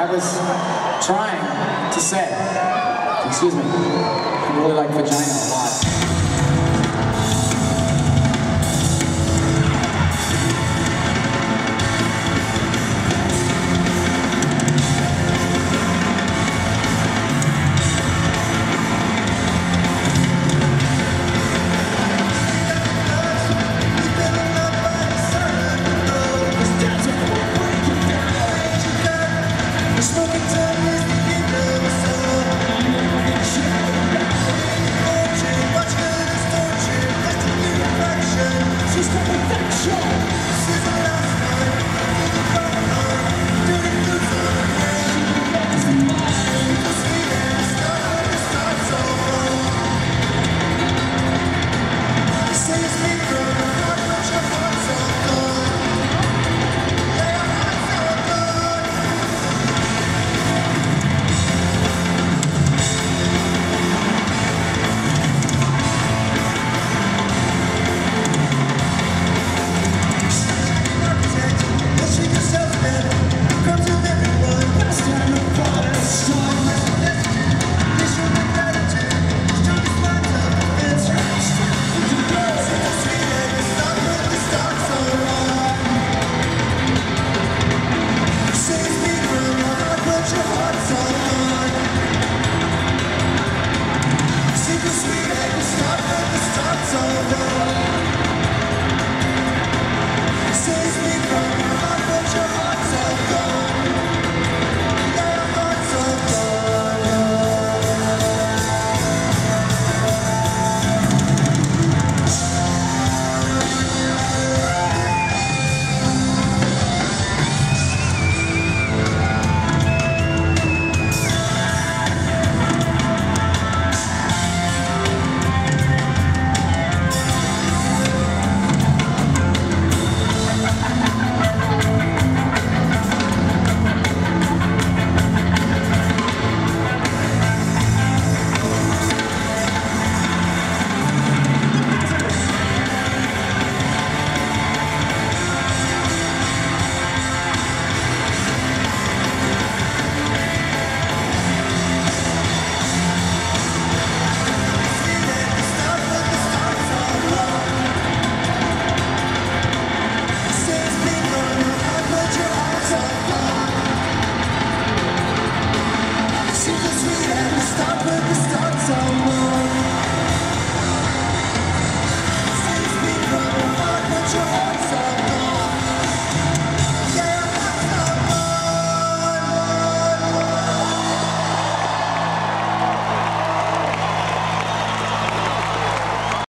I was trying to say, excuse me, I really like vagina.